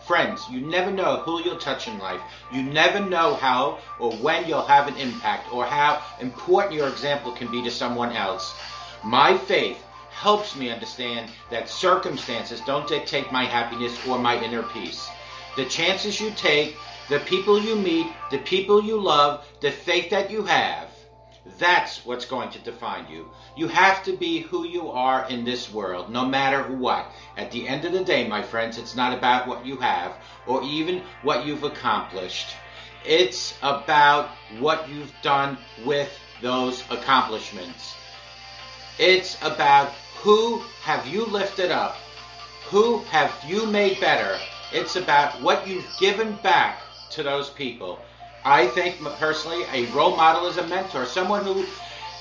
Friends, you never know who you'll touch in life. You never know how or when you'll have an impact or how important your example can be to someone else. My faith helps me understand that circumstances don't dictate my happiness or my inner peace. The chances you take, the people you meet, the people you love, the faith that you have, that's what's going to define you. You have to be who you are in this world, no matter what. At the end of the day, my friends, it's not about what you have or even what you've accomplished. It's about what you've done with those accomplishments. It's about who have you lifted up? Who have you made better? It's about what you've given back to those people. I think personally, a role model is a mentor, someone who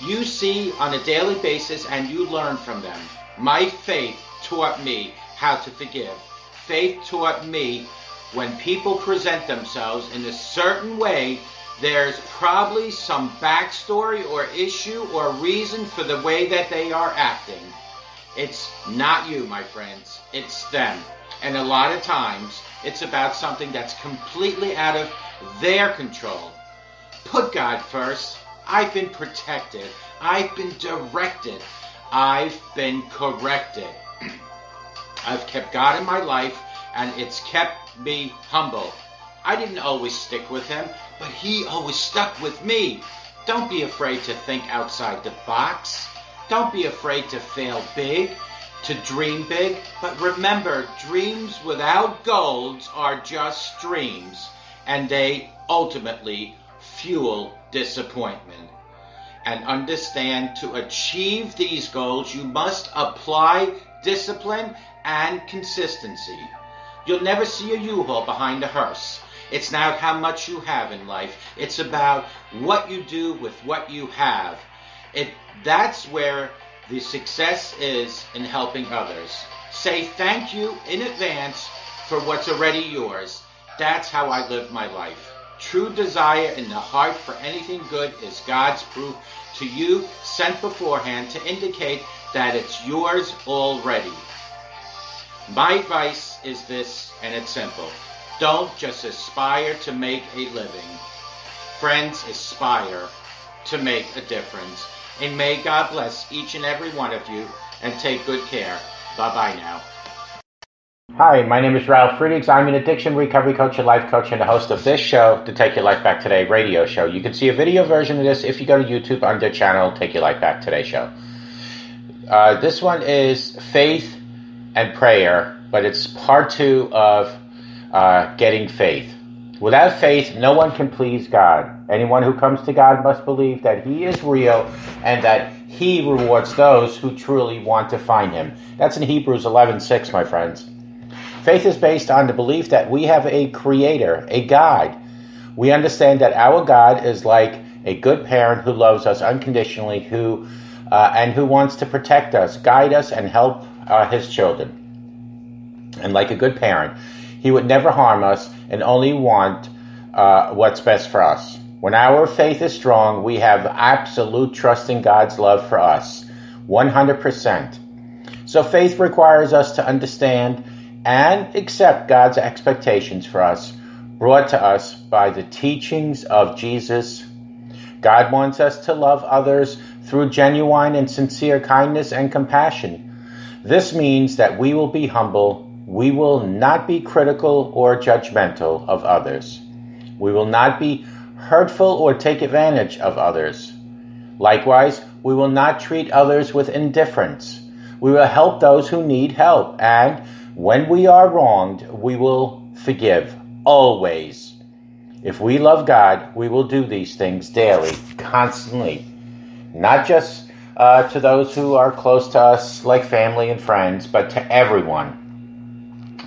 you see on a daily basis and you learn from them. My faith taught me how to forgive. Faith taught me when people present themselves in a certain way, there's probably some backstory or issue or reason for the way that they are acting. It's not you, my friends. It's them. And a lot of times, it's about something that's completely out of their control. Put God first. I've been protected. I've been directed. I've been corrected. I've kept God in my life and it's kept me humble. I didn't always stick with him, but he always stuck with me. Don't be afraid to think outside the box. Don't be afraid to fail big, to dream big. But remember, dreams without goals are just dreams and they ultimately fuel disappointment. And understand to achieve these goals, you must apply discipline and consistency. You'll never see a U-Haul behind a hearse. It's not how much you have in life. It's about what you do with what you have. It that's where the success is in helping others. Say thank you in advance for what's already yours that's how I live my life. True desire in the heart for anything good is God's proof to you sent beforehand to indicate that it's yours already. My advice is this, and it's simple. Don't just aspire to make a living. Friends, aspire to make a difference. And may God bless each and every one of you and take good care. Bye bye now. Hi, my name is Ralf Friedrichs. I'm an addiction recovery coach and life coach and the host of this show, the Take Your Life Back Today radio show. You can see a video version of this if you go to YouTube under channel Take Your Life Back Today show. Uh, this one is faith and prayer, but it's part two of uh, getting faith. Without faith, no one can please God. Anyone who comes to God must believe that He is real and that He rewards those who truly want to find Him. That's in Hebrews 11:6, my friends. Faith is based on the belief that we have a creator, a God. We understand that our God is like a good parent who loves us unconditionally, who uh, and who wants to protect us, guide us, and help uh, his children. And like a good parent, he would never harm us and only want uh, what's best for us. When our faith is strong, we have absolute trust in God's love for us, 100%. So faith requires us to understand and accept God's expectations for us brought to us by the teachings of Jesus. God wants us to love others through genuine and sincere kindness and compassion. This means that we will be humble, we will not be critical or judgmental of others. We will not be hurtful or take advantage of others. Likewise, we will not treat others with indifference. We will help those who need help and when we are wronged, we will forgive always. If we love God, we will do these things daily, constantly, not just uh, to those who are close to us, like family and friends, but to everyone.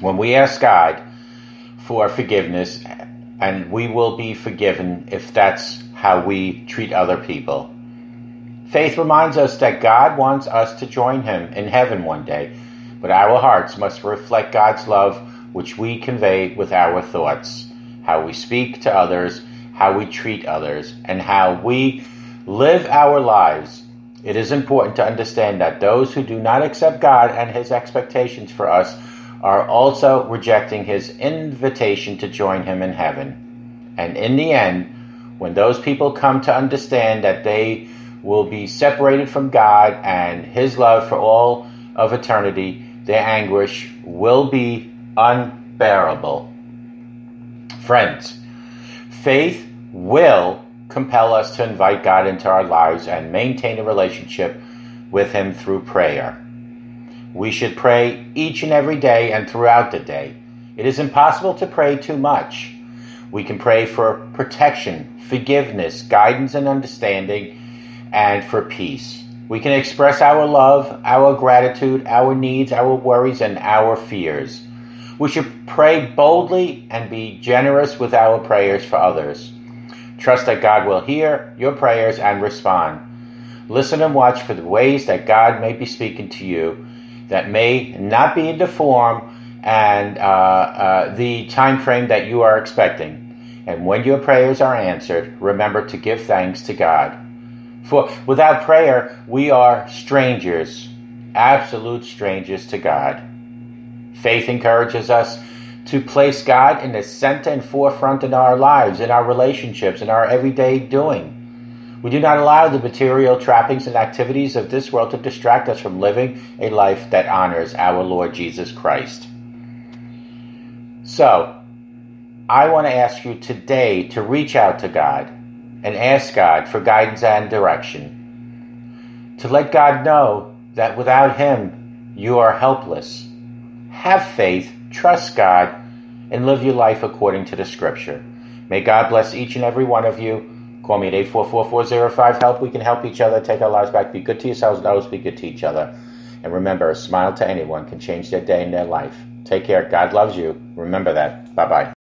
When we ask God for forgiveness, and we will be forgiven if that's how we treat other people. Faith reminds us that God wants us to join Him in heaven one day but our hearts must reflect God's love, which we convey with our thoughts, how we speak to others, how we treat others, and how we live our lives. It is important to understand that those who do not accept God and His expectations for us are also rejecting his invitation to join him in heaven. And in the end, when those people come to understand that they will be separated from God and his love for all of eternity, their anguish will be unbearable. Friends, faith will compel us to invite God into our lives and maintain a relationship with Him through prayer. We should pray each and every day and throughout the day. It is impossible to pray too much. We can pray for protection, forgiveness, guidance, and understanding, and for peace. We can express our love, our gratitude, our needs, our worries, and our fears. We should pray boldly and be generous with our prayers for others. Trust that God will hear your prayers and respond. Listen and watch for the ways that God may be speaking to you that may not be in the form and uh, uh, the time frame that you are expecting. And when your prayers are answered, remember to give thanks to God. For without prayer, we are strangers, absolute strangers to God. Faith encourages us to place God in the center and forefront in our lives, in our relationships, in our everyday doing. We do not allow the material trappings and activities of this world to distract us from living a life that honors our Lord Jesus Christ. So, I want to ask you today to reach out to God and ask God for guidance and direction. To let God know that without Him, you are helpless. Have faith, trust God, and live your life according to the Scripture. May God bless each and every one of you. Call me at 844 help We can help each other, take our lives back, be good to yourselves, and always be good to each other. And remember, a smile to anyone can change their day and their life. Take care. God loves you. Remember that. Bye bye.